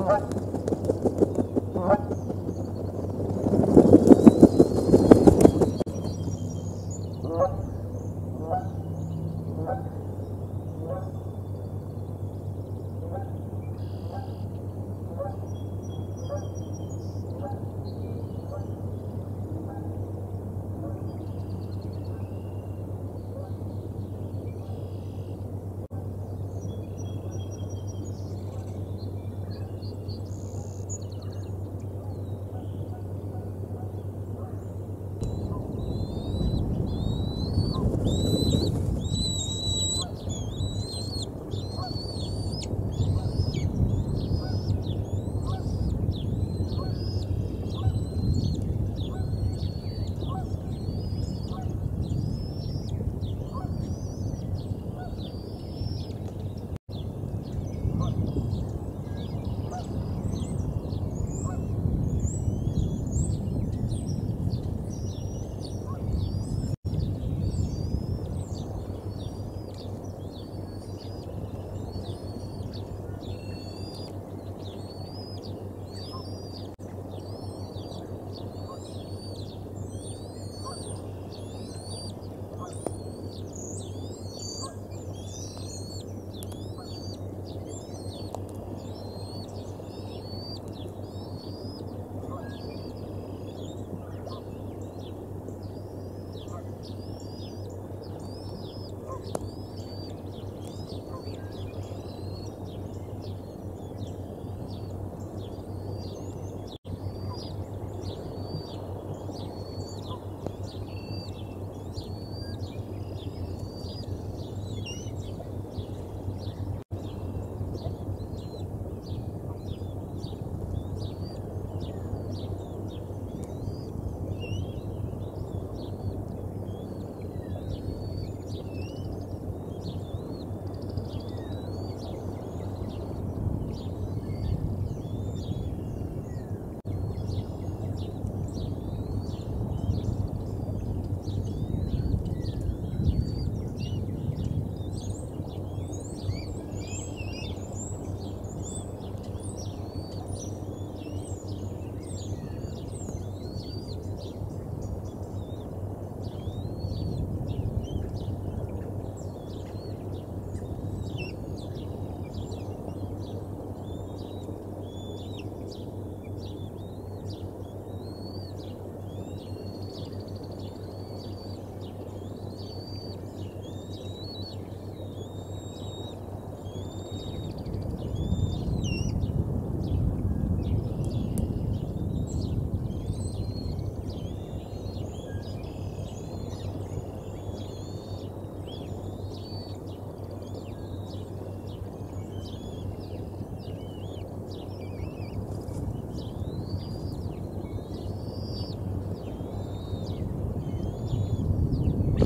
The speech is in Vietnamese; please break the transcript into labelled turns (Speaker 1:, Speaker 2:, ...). Speaker 1: What?